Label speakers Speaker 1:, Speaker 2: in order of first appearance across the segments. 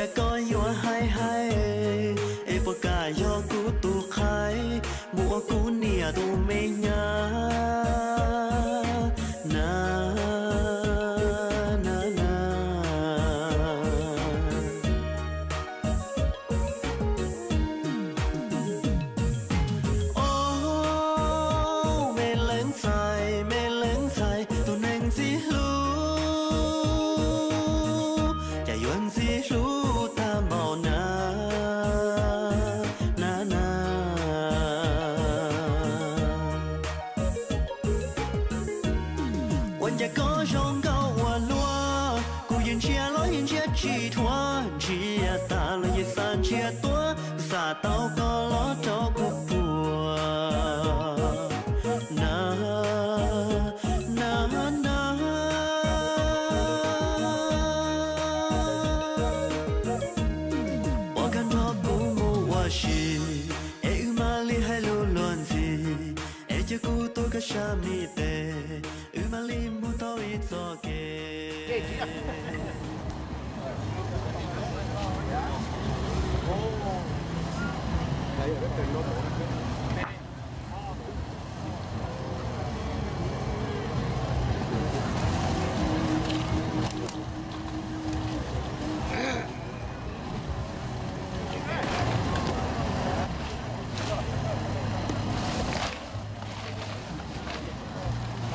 Speaker 1: cha coi yo hai hai e po tu khai bu ku nia tu me nya 糟糕。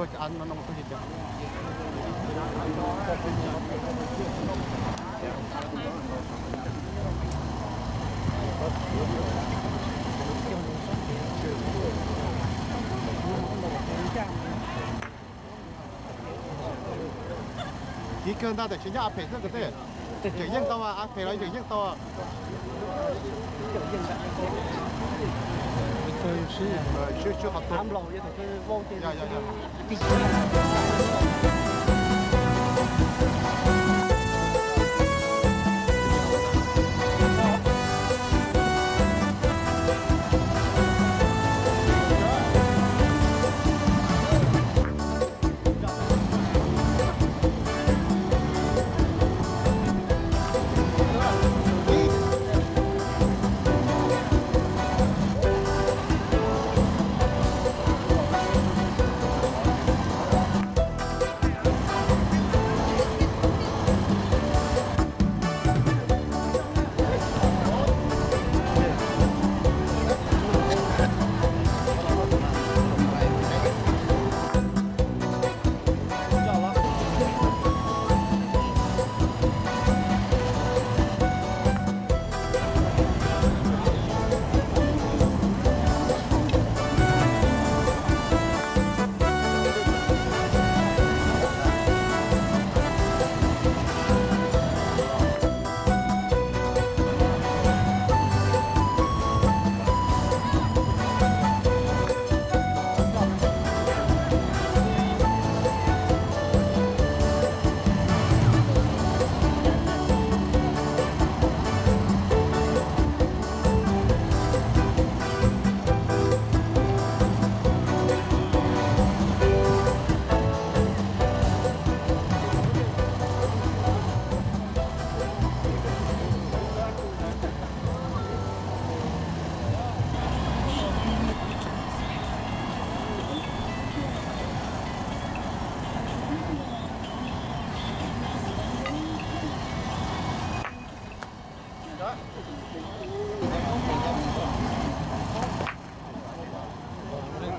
Speaker 1: tôi cho ăn nó nông tôi chỉ cần ta để chuyển cho phải rất cái thế chuyển nhân to à phải nói chuyển nhân to 对，是，呃，就就好多。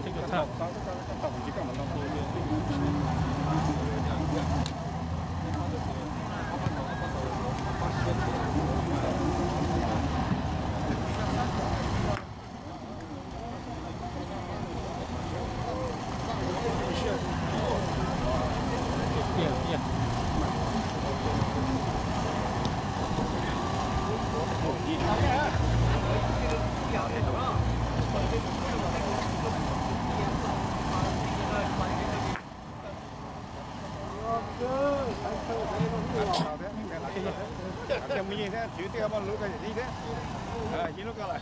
Speaker 1: 这个塔，这个塔，这个塔。gì thế chỉ tiêu mà lúc này đi thế à chỉ lúc là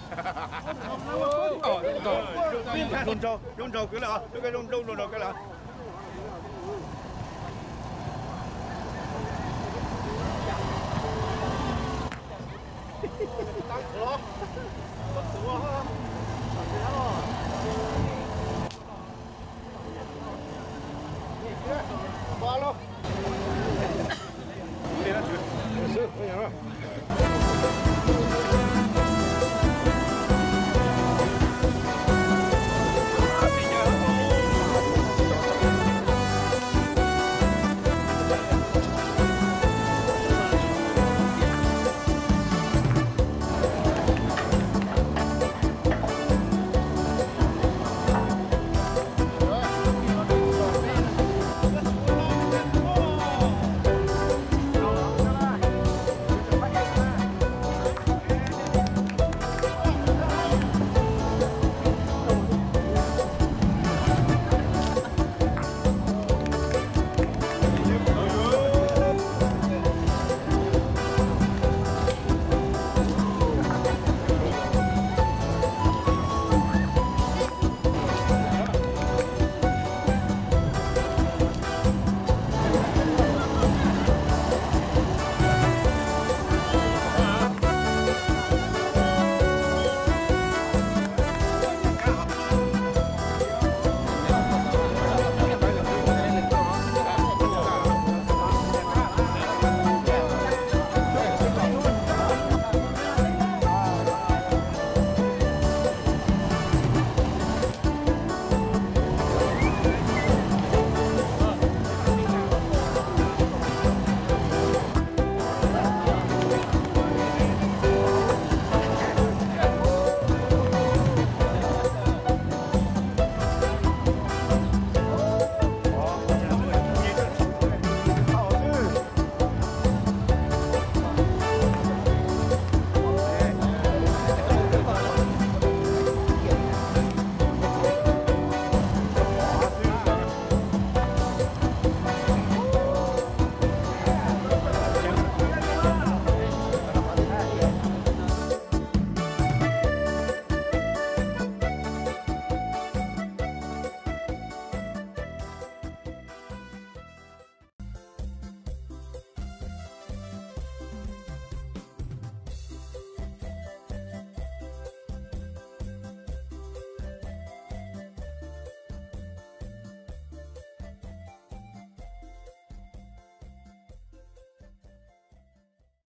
Speaker 1: run trâu run trâu cứ là lúc cái run run run cái là tăng lắm bất tử quá